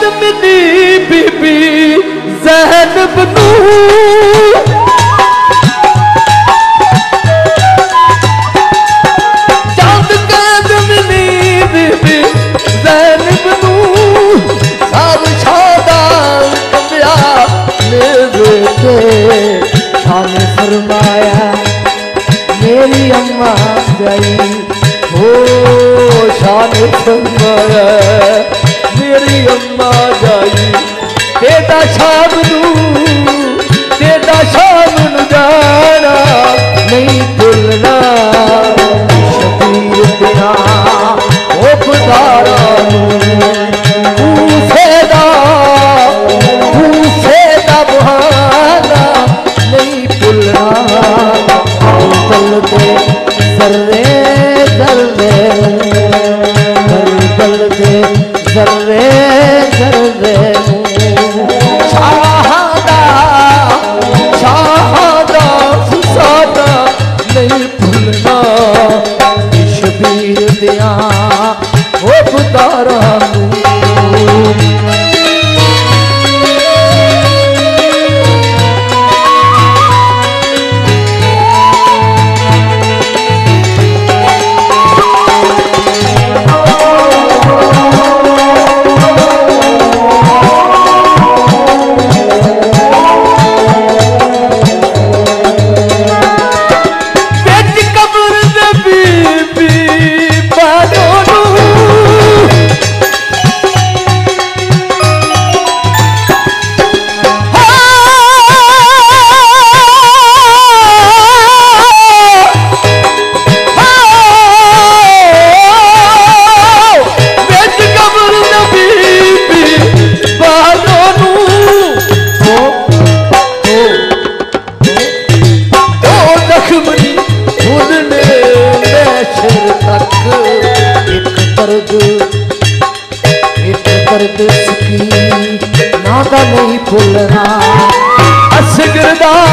जन्नत मिली बीबी जैनब नू चंद कैद मिली बीबी सब छादा कमया मेरी अम्मा गई। हो शान ਮੇਰੀ ਅੰਮਾ ਗਈ ਤੇਦਾ ਸ਼ਾਮ ਨੂੰ ਤੇਦਾ ਸ਼ਾਮ ਨੂੰ ਜਾਣਾ ਨਹੀਂ ਭੁੱਲਣਾ। ਸ਼ਬੀਰ ਤੇਰਾ ਉਹ ਖੁਦਾਰਾ સર્વે સર્વે एक दर्द एक दर्द सुखी नादा नहीं भूलना असगरदार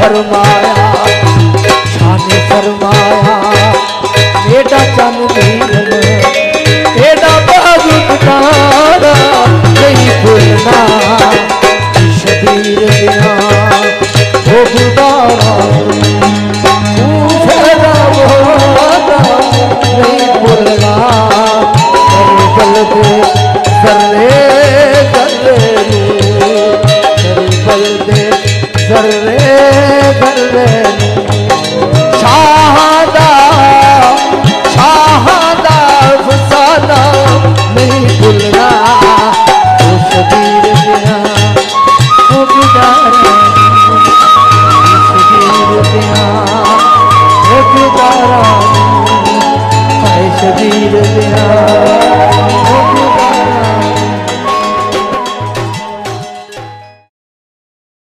फरमाया फरमाया बेटा चन दीन बेटा बहादुर तारा नहीं भूलना शबीर बिना वो गुबारा कबीर बिहार